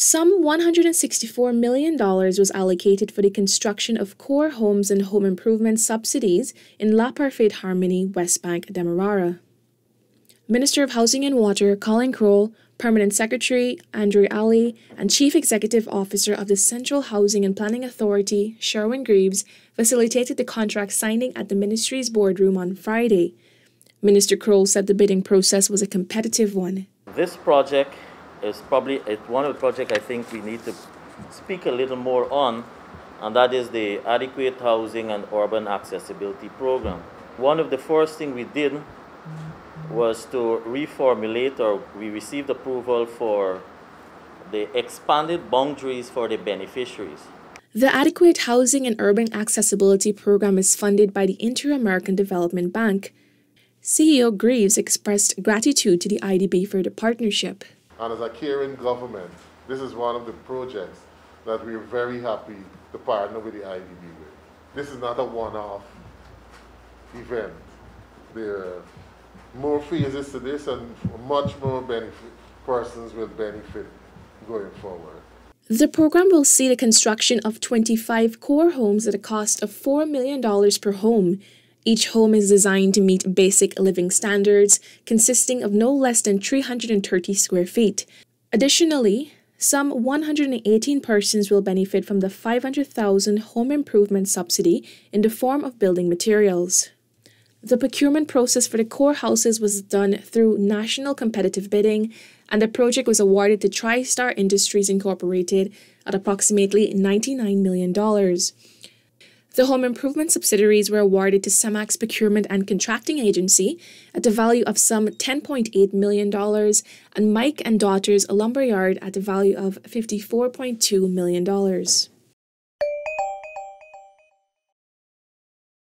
Some $164 million was allocated for the construction of core homes and home improvement subsidies in La Parfaite Harmony, West Bank, Demerara. Minister of Housing and Water Collin Croal, Permanent Secretary Andrew Ally, and Chief Executive Officer of the Central Housing and Planning Authority, Sherwyn Greaves, facilitated the contract signing at the ministry's boardroom on Friday. Minister Crowell said the bidding process was a competitive one. This project is probably one of the projects I think we need to speak a little more on, and that is the Adequate Housing and Urban Accessibility Program. One of the first things we did was to reformulate, or we received approval for the expanded boundaries for the beneficiaries. The Adequate Housing and Urban Accessibility Program is funded by the Inter American Development Bank. CEO Greaves expressed gratitude to the IDB for the partnership. And as a caring government, this is one of the projects that we're very happy to partner with the IDB with. This is not a one-off event. There are more phases to this and much more benefit, persons will benefit going forward. The program will see the construction of 25 core homes at a cost of $4 million per home. Each home is designed to meet basic living standards, consisting of no less than 330 square feet. Additionally, some 118 persons will benefit from the 500,000 home improvement subsidy in the form of building materials. The procurement process for the core houses was done through national competitive bidding, and the project was awarded to TriStar Industries Incorporated at approximately $99 million. The home improvement subsidiaries were awarded to CEMAC's Procurement and Contracting Agency at the value of some $10.8 million and Mike and Daughters Lumberyard at the value of $54.2 million.